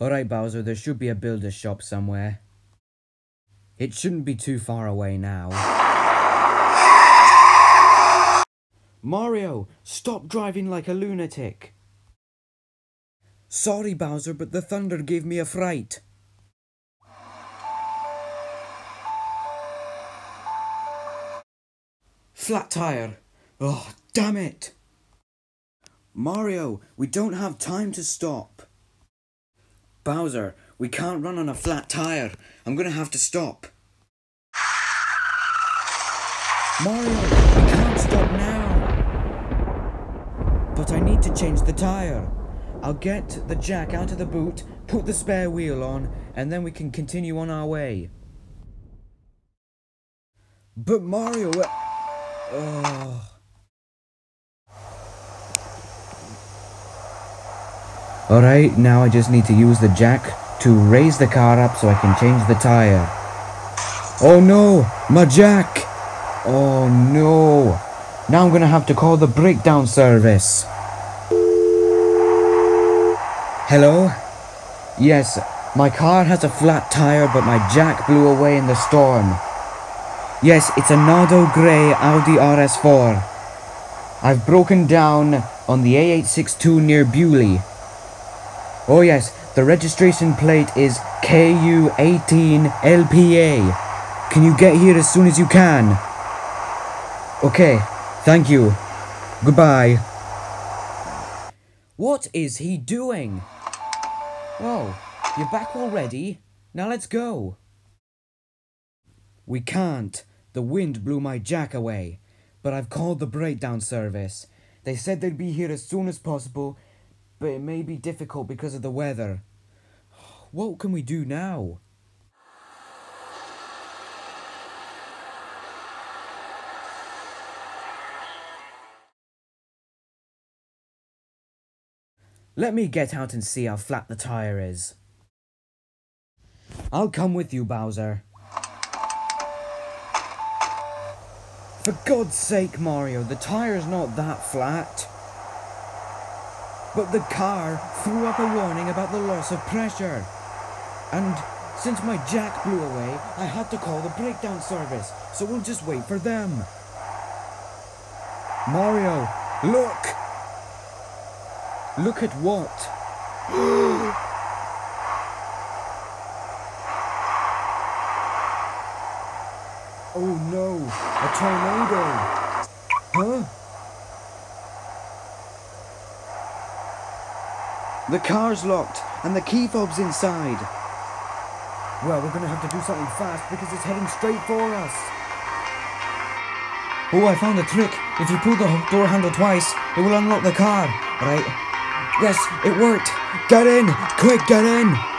Alright, Bowser, there should be a builder's shop somewhere. It shouldn't be too far away now. Mario, stop driving like a lunatic. Sorry, Bowser, but the thunder gave me a fright. Flat tire. Oh, damn it. Mario, we don't have time to stop. Bowser, we can't run on a flat tire. I'm gonna have to stop. Mario, we can't stop now. But I need to change the tire. I'll get the jack out of the boot, put the spare wheel on, and then we can continue on our way. But Mario... uh, Oh. Alright, now I just need to use the jack to raise the car up so I can change the tire. Oh no! My jack! Oh no! Now I'm gonna have to call the breakdown service. Hello? Yes, my car has a flat tire but my jack blew away in the storm. Yes, it's a Nardo Grey Audi RS4. I've broken down on the A862 near Beauly. Oh yes, the registration plate is KU18LPA. Can you get here as soon as you can? Okay, thank you. Goodbye. What is he doing? Whoa, you're back already? Now let's go. We can't. The wind blew my jack away. But I've called the breakdown service. They said they'd be here as soon as possible, but it may be difficult because of the weather. What can we do now? Let me get out and see how flat the tire is. I'll come with you, Bowser. For God's sake, Mario, the tire's not that flat. But the car threw up a warning about the loss of pressure. And since my jack blew away, I had to call the breakdown service, so we'll just wait for them. Mario, look! Look at what? oh no, a tornado! Huh? The car's locked and the key fob's inside. Well, we're gonna have to do something fast because it's heading straight for us. Oh, I found a trick. If you pull the door handle twice, it will unlock the car. Right? Yes, it worked. Get in! Quick, get in!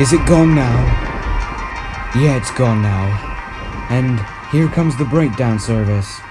Is it gone now? Yeah, it's gone now. And here comes the breakdown service.